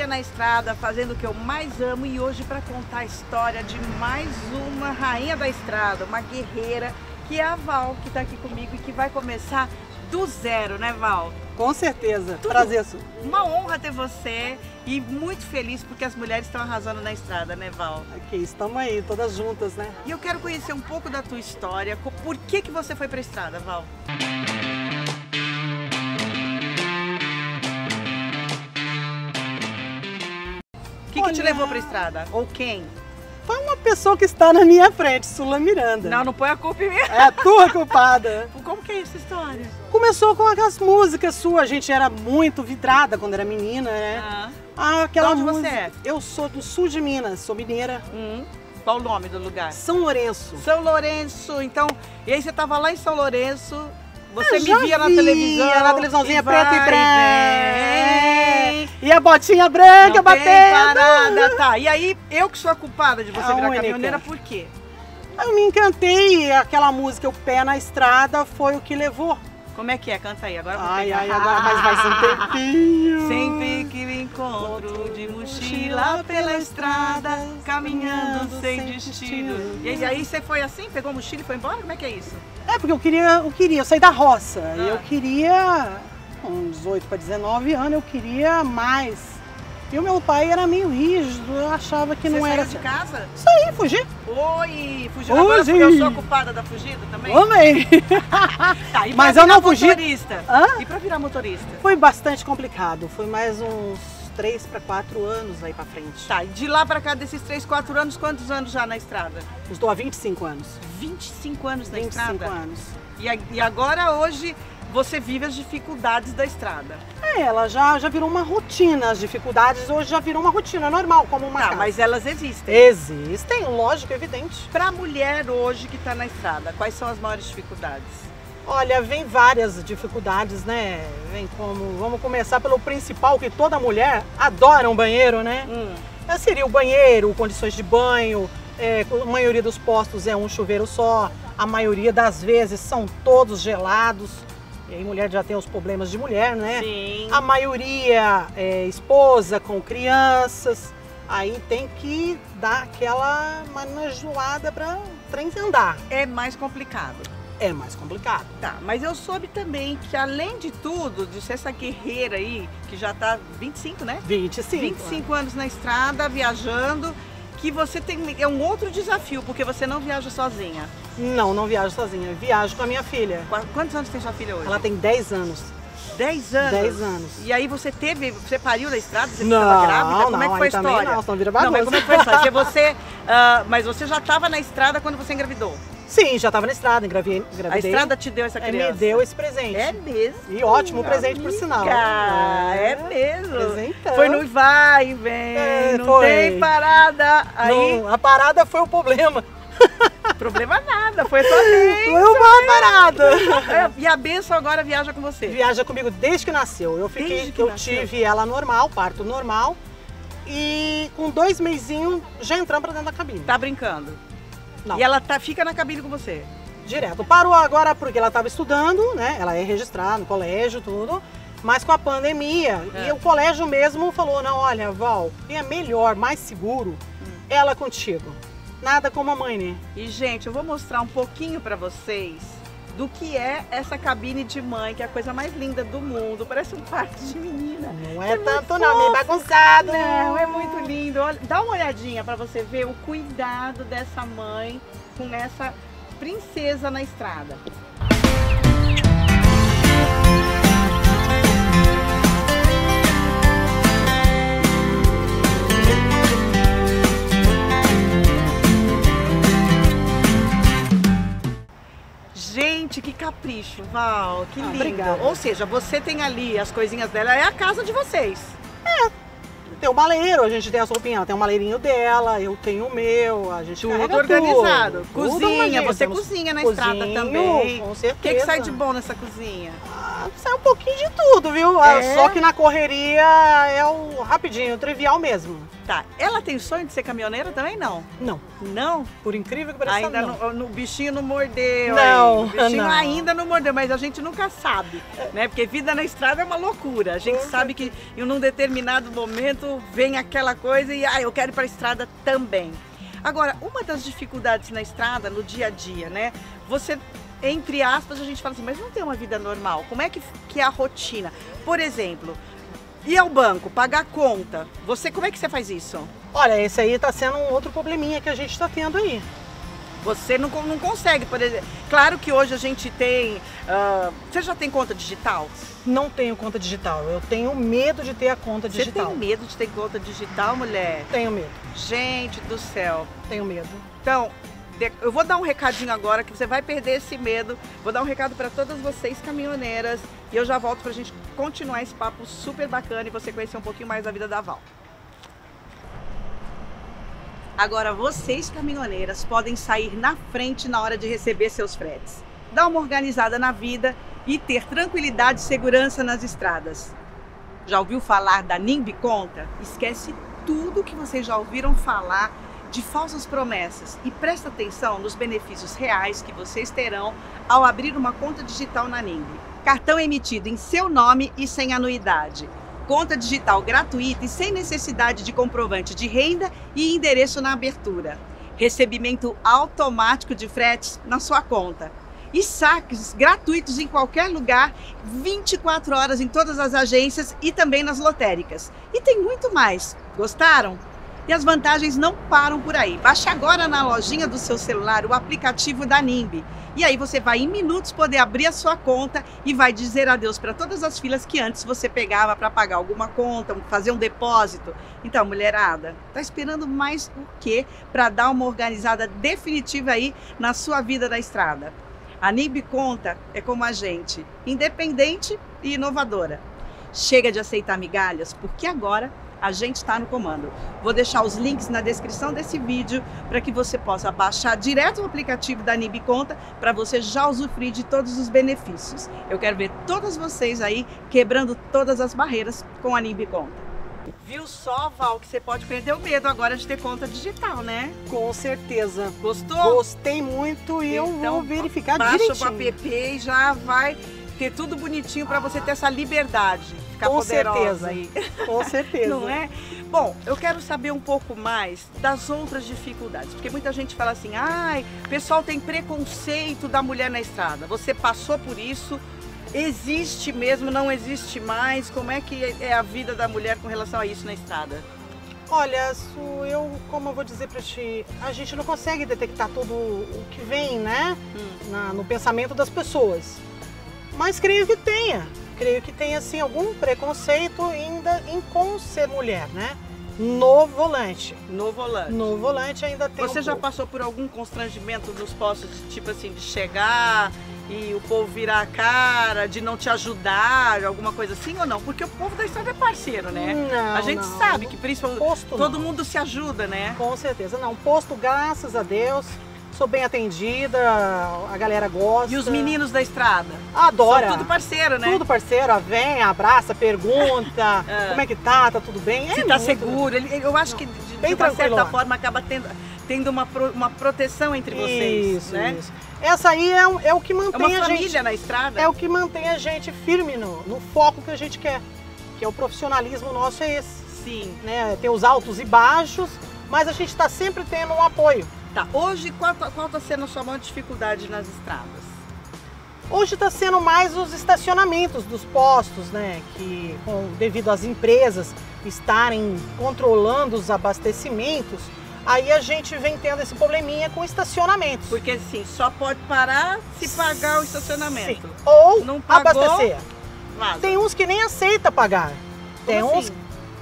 Dia na estrada, fazendo o que eu mais amo e hoje para contar a história de mais uma rainha da estrada, uma guerreira, que é a Val, que está aqui comigo e que vai começar do zero, né, Val? Com certeza. Tudo. Prazer, Su. Uma honra ter você e muito feliz porque as mulheres estão arrasando na estrada, né, Val? Aqui, estamos aí, todas juntas, né? E eu quero conhecer um pouco da tua história. Por que, que você foi para a estrada, Val? O que, que te levou para a estrada? Ou quem? Foi uma pessoa que está na minha frente, Sula Miranda. Não, não põe a culpa em mim. É a tua culpada. Como que é essa história? Começou com aquelas músicas suas, a gente era muito vidrada quando era menina, né? Ah, Ah, aquela De onde você música. é? Eu sou do sul de Minas, sou mineira. hum. Qual o nome do lugar? São Lourenço. São Lourenço. Então, e aí você tava lá em São Lourenço, você Eu me via na televisão. na televisãozinha preta e branca. E a botinha branca Não tem batendo. parada, tá. E aí, eu que sou a culpada de você A virar única. caminhoneira, por quê? Eu me encantei, aquela música O Pé na Estrada foi o que levou. Como é que é? Canta aí, agora Ai, ai, agora mas vai ser um tempinho. Sempre que me encontro de mochila pela estrada, caminhando sem destino. E aí, você foi assim, pegou a mochila e foi embora? Como é que é isso? É, porque eu queria, eu queria, eu saí da roça. Ah. Eu queria, com 18 para 19 anos, eu queria mais. E o meu pai era meio rígido, eu achava que você não era. saiu de casa? Saí, fugi. Oi, fugiu. Agora Fugi. porque eu sou a culpada da fugida também? Amei. Tá, Mas eu não fugi. motorista? Hã? E pra virar motorista? Foi bastante complicado. Foi mais uns 3 para 4 anos aí pra frente. Tá, e de lá pra cá, desses 3, 4 anos, quantos anos já na estrada? Estou há 25 anos. 25 anos na 25 estrada? anos. E, a- e agora, hoje, você vive as dificuldades da estrada. É, ela já, já virou uma rotina. As dificuldades hoje já virou uma rotina normal, como uma Tá, casa. mas elas existem. Existem, lógico, evidente. Pra mulher hoje que tá na estrada, quais são as maiores dificuldades? Olha, vem várias dificuldades, né? Vem como. Vamos começar pelo principal, que toda mulher adora um banheiro, né? Hum, É, Seria o banheiro, condições de banho. é, a maioria dos postos é um chuveiro só. A maioria das vezes são todos gelados. E aí mulher já tem os problemas de mulher, né? sim. A maioria é esposa com crianças. Aí tem que dar aquela manejoada para trem andar. É mais complicado. É mais complicado. Tá, mas eu soube também que além de tudo, de ser essa guerreira aí, que já tá 25, né? 25. 25 anos na estrada, viajando, que você tem é um outro desafio, porque você não viaja sozinha. Não, não viajo sozinha. Viajo com a minha filha. Qua- Quantos anos tem sua filha hoje? Ela tem 10 anos. 10 anos. 10 anos. E aí você teve, você pariu na estrada, você Não, estava grávida, como é que não, foi a história? não, senão vira Não, mas bagunça. como é que foi a história? Porque você, ah, mas você já estava na estrada quando você engravidou. Sim, já estava na estrada, engravidei. A estrada te deu essa é, criança. me deu esse presente. É mesmo. E ótimo presente, por sinal. Amiga, É, É, mesmo. presentão. Foi no vai e vem, É, não foi. tem parada. Aí, Não, a parada foi o problema. problema nada, foi só bem. Foi uma parada. É, E a benção agora viaja com você. Viaja comigo desde que nasceu. Eu fiquei, eu nasceu. tive ela normal, parto normal. E com dois meizinhos já entramos pra dentro da cabine. Tá brincando. Não. E ela tá, fica na cabine com você. Direto. Parou agora porque ela estava estudando, né? Ela é registrada no colégio, tudo. Mas com a pandemia, É. e o colégio mesmo falou: não, olha, Val, quem é melhor, mais seguro, Hum. ela contigo. Nada como a mãe, né? E, gente, eu vou mostrar um pouquinho pra vocês do que é essa cabine de mãe, que é a coisa mais linda do mundo. Parece um parque de menina. Não É é, tanto, não, meio fofo. bagunçado. Não, é muito lindo. Olha, dá uma olhadinha pra você ver o cuidado dessa mãe com essa princesa na estrada. Gente, que capricho, Val, que Ah, lindo. obrigada. Ou seja, você tem ali as coisinhas dela, é a casa de vocês. Tem o maleiro, a gente tem as roupinhas, tem o maleirinho dela, eu tenho o meu, a gente Tudo organizado. tudo. Cozinha, Tudo você cozinha na estrada cozinho, também. Com O certeza. que, que sai de bom nessa cozinha? Ah, sai um pouquinho de tudo, viu? Ah, É? Só que na correria é o rapidinho, o trivial mesmo. Tá. Ela tem sonho de ser caminhoneira também? Não. Não. Não? Por incrível que pareça, Ainda não. no, no bichinho não mordeu. Não, aí. O bichinho não. ainda não mordeu, mas a gente nunca sabe, né? Porque vida na estrada é uma loucura. A gente sabe que em um determinado momento vem aquela coisa e ah, eu quero ir para a estrada também. Agora, uma das dificuldades na estrada, no dia a dia, né? Você, entre aspas, a gente fala assim, mas não tem uma vida normal. Como é que, que é a rotina? Por exemplo, ir ao banco, pagar conta. Você, como é que você faz isso? Olha, esse aí tá sendo um outro probleminha que a gente tá tendo aí. Você não, não consegue, por exemplo. Claro que hoje a gente tem. ah, você já tem conta digital? Não tenho conta digital. Eu tenho medo de ter a conta Você digital. tem medo de ter conta digital, mulher? Tenho medo. Gente do céu. Tenho medo. Então, eu vou dar um recadinho agora que você vai perder esse medo. Vou dar um recado para todas vocês caminhoneiras e eu já volto para a gente continuar esse papo super bacana e você conhecer um pouquinho mais da vida da Val. Agora vocês caminhoneiras podem sair na frente na hora de receber seus fretes. Dar uma organizada na vida e ter tranquilidade e segurança nas estradas. Já ouviu falar da NIMB Conta? Esquece tudo que vocês já ouviram falar de falsas promessas e presta atenção nos benefícios reais que vocês terão ao abrir uma conta digital na NIMB. Cartão emitido em seu nome e sem anuidade. Conta digital gratuita e sem necessidade de comprovante de renda e endereço na abertura. Recebimento automático de fretes na sua conta. E saques gratuitos em qualquer lugar, 24 horas em todas as agências e também nas lotéricas. E tem muito mais. Gostaram? E as vantagens não param por aí. Baixe agora na lojinha do seu celular o aplicativo da NIMB. E aí você vai em minutos poder abrir a sua conta e vai dizer adeus para todas as filas que antes você pegava para pagar alguma conta, fazer um depósito. Então, mulherada, tá esperando mais o quê para dar uma organizada definitiva aí na sua vida da estrada? A NIB Conta é como a gente, independente e inovadora. Chega de aceitar migalhas, porque agora a gente está no comando. Vou deixar os links na descrição desse vídeo para que você possa baixar direto o aplicativo da NIB Conta para você já usufruir de todos os benefícios. Eu quero ver todas vocês aí quebrando todas as barreiras com a NIB Conta. Viu só, Val, que você pode perder o medo agora de ter conta digital, né? Com certeza. Gostou? Gostei muito e eu Então, vou verificar Baixa o direitinho. app e já vai ter tudo bonitinho para você ter essa liberdade. Ficar Com poderosa certeza. aí. Com certeza. Não é? Bom, eu quero saber um pouco mais das outras dificuldades, porque muita gente fala assim: ai, o pessoal tem preconceito da mulher na estrada. Você passou por isso? Existe mesmo, não existe mais? Como é que é a vida da mulher com relação a isso na estrada? Olha, Su, eu, como eu vou dizer pra ti, a gente não consegue detectar tudo o que vem, né? Hum. na- no pensamento das pessoas. Mas creio que tenha. Creio que tenha, assim, algum preconceito ainda em com ser mulher, né? No volante. No volante. No volante ainda tem Você um já pouco. passou por algum constrangimento nos postos, tipo assim, de chegar e o povo virar a cara, de não te ajudar, alguma coisa assim ou não? Porque o povo da estrada é parceiro, né? Não, a gente não. sabe que principalmente Posto todo não. mundo se ajuda, né? Com certeza. Não, posto, graças a Deus. Sou bem atendida, a galera gosta. E os meninos da estrada? Adora. São tudo parceiro, né? Tudo parceiro, vem, abraça, pergunta, É. como é que tá, tá tudo bem? Se É tá muito- seguro. Eu acho que de, de Bem uma tranquilo certa forma acaba tendo, tendo uma, pro- uma proteção entre vocês, Isso, né? isso. Essa aí é, o- é o que É mantém uma a família gente. na estrada. É o que mantém a gente firme no, no foco que a gente quer. Que é o profissionalismo nosso é esse. Sim. Né? Tem os altos e baixos, mas a gente está sempre tendo um apoio. Tá. Hoje, qual, tá- qual tá sendo a sua maior dificuldade nas estradas? Hoje está sendo mais os estacionamentos dos postos, né? Que com, devido às empresas estarem controlando os abastecimentos, aí a gente vem tendo esse probleminha com estacionamentos. Porque assim, só pode parar se pagar o estacionamento. Sim. Ou Não pagou, abastecer. Vaza. Tem uns que nem aceita pagar. Tem Como uns assim?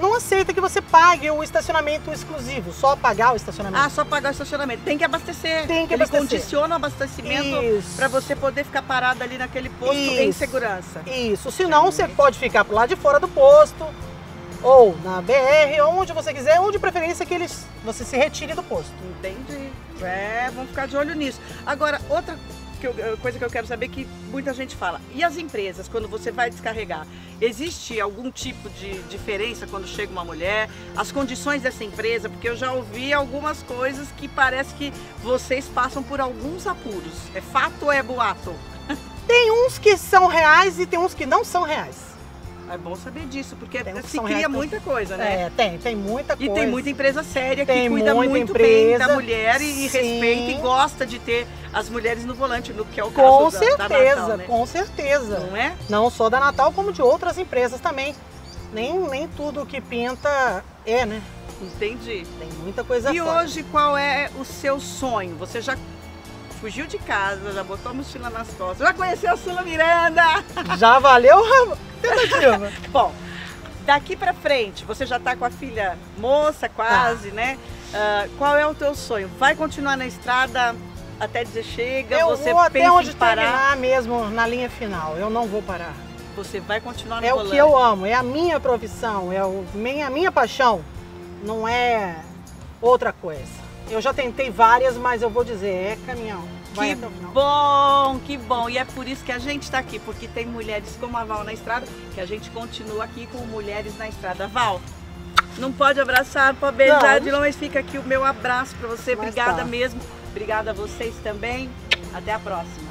Não aceita que você pague o estacionamento exclusivo, só pagar o estacionamento. Ah, só pagar o estacionamento. Tem que abastecer. Tem que Ele abastecer. condiciona o abastecimento para você poder ficar parado ali naquele posto em Isso. segurança. Isso, senão você pode ficar pro lado de fora do posto, ou na BR, onde você quiser, ou de preferência que eles, você se retire do posto. Entendi. É, vamos ficar de olho nisso. Agora, outra que eu, coisa que eu quero saber que muita gente fala. E as empresas, quando você vai descarregar, existe algum tipo de diferença quando chega uma mulher? As condições dessa empresa, porque eu já ouvi algumas coisas que parece que vocês passam por alguns apuros. É fato ou é boato? Tem uns que são reais e tem uns que não são reais. É bom saber disso, porque se cria muita coisa, né? É, tem, tem muita coisa. E tem muita empresa séria tem que cuida muito empresa, bem da mulher e, respeita e gosta de ter as mulheres no volante, no que é o caso com da, certeza, da Natal, né? Com certeza, Não é? Não só da Natal, como de outras empresas também. Nem, nem tudo que pinta é, né? Entendi. Tem muita coisa E fora. hoje qual é o seu sonho? Você já fugiu de casa, já botou a mochila nas costas, já conheceu a Sula Miranda? Já valeu a tentativa. Bom, daqui pra frente, você já tá com a filha moça quase, Tá. né? Ah, qual é o teu sonho? Vai continuar na estrada até dizer chega? Eu você vou até onde parar? mesmo na linha final. Eu não vou parar. Você vai continuar no É o que eu amo, é a minha profissão, é o, a minha paixão. Não é outra coisa. Eu já tentei várias, mas eu vou dizer, é caminhão. Que bom, que bom. E é por isso que a gente está aqui, porque tem mulheres como a Val na estrada, que a gente continua aqui com Mulheres na Estrada. Val, não pode abraçar, pode beijar de longe, mas fica aqui o meu abraço para você. Mas Obrigada tá. mesmo. Obrigada a vocês também. Até a próxima.